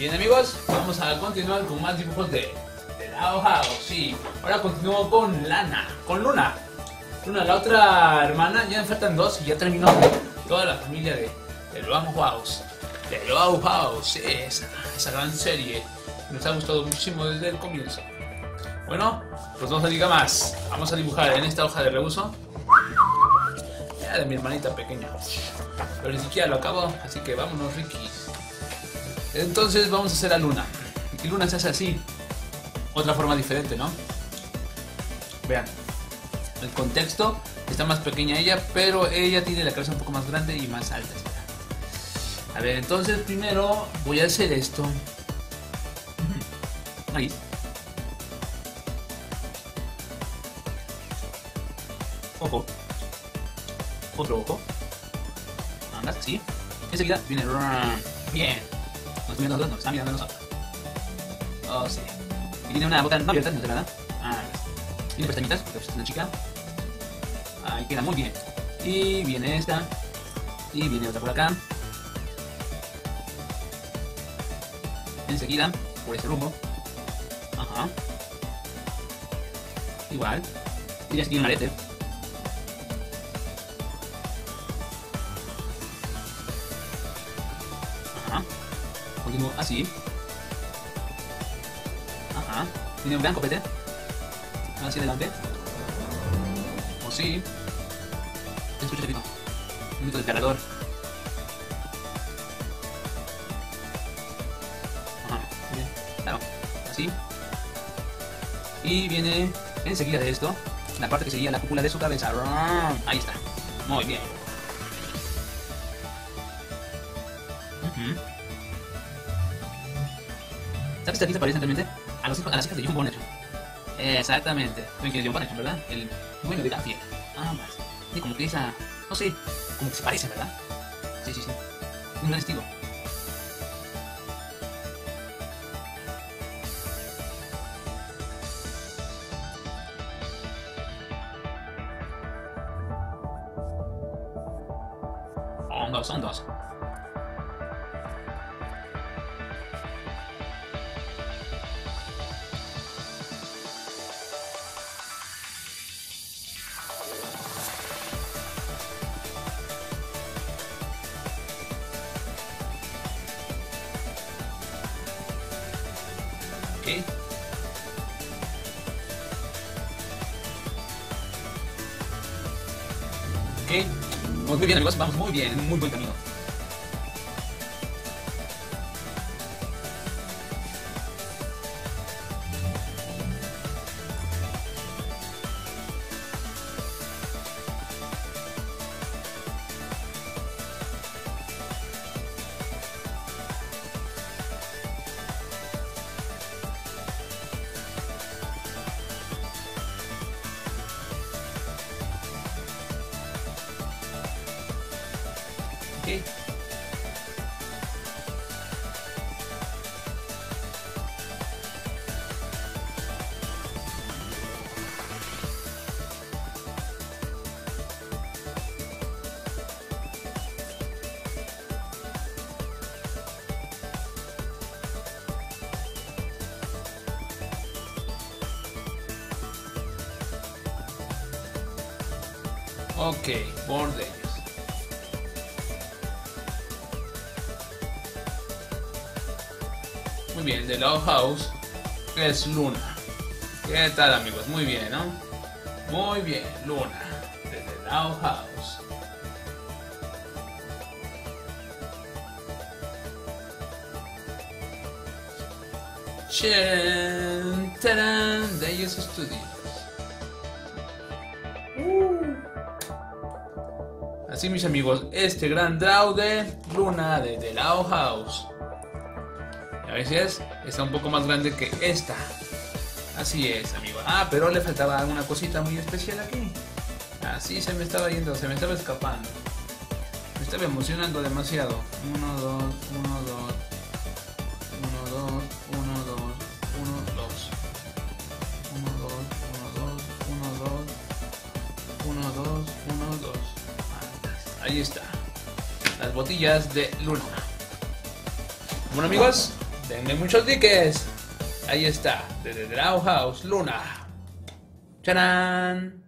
Bien amigos, vamos a continuar con más dibujos de, de Lao House. Sí, ahora continúo con Lana, con Luna. Luna, la otra hermana, ya me faltan dos y ya terminó toda la familia de, de Lao House. De Lao House, esa, esa gran serie. Nos ha gustado muchísimo desde el comienzo. Bueno, pues vamos a diga más. Vamos a dibujar en esta hoja de reuso. De mi hermanita pequeña. Pero ni siquiera lo acabo, así que vámonos, Ricky. Entonces vamos a hacer a Luna. Y Luna se hace así. Otra forma diferente, ¿no? Vean. El contexto está más pequeña ella, pero ella tiene la cabeza un poco más grande y más alta. A ver, entonces primero voy a hacer esto. Ahí. Ojo. Otro ojo. Anda, sí. Enseguida viene. Bien. Nos está mirando, nos nosotros. Oh, sí. Y tiene una boca no abierta, no te nada. Ah, tiene pestañitas, porque es una chica. Ahí queda muy bien. Y viene esta. Y viene otra por acá. Enseguida, por este rumbo. Ajá. Igual. Y ya tiene un arete. Ajá. Así. Ajá. Tiene un gran copete. Hacia adelante. O sí. Escucha. Un mito del cargador. Claro. Así. Y viene enseguida de esto la parte que sería la cúpula de su cabeza. Ahí está. Muy bien. ¿Sabes que aquí se parecen realmente? A, los hijos, a las hijas de John Bonnet. Exactamente. ¿Ven quién es John Bonnet, verdad? El dueño de la fiel. Ambas. Y como que esa... No sé, como que se parecen, ¿verdad? Sí, sí, sí. Un gran estilo. Son dos, son dos. Ok. Ok. Vamos muy bien amigos, vamos muy bien, muy buen camino. Ok. Ok, bordes. Muy bien, de Lao House es Luna. ¿Qué tal amigos? Muy bien, ¿no? Muy bien, Luna. Desde Lao House. Chen, tarán, de ellos Studios. Uh. Así mis amigos, este gran draw de Luna de The House. A veces está un poco más grande que esta. Así es, amigo. Ah, pero le faltaba una cosita muy especial aquí. Así se me estaba yendo, se me estaba escapando. Me estaba emocionando demasiado. Uno, dos, uno, dos. Uno, dos, uno, dos, uno, dos. Uno, dos, uno, dos, uno, dos. Uno, dos, uno, dos. Ahí está. Las botillas de Luna. Bueno amigos, Denme muchos diques. Ahí está, desde Draw House, Luna. ¡Charán!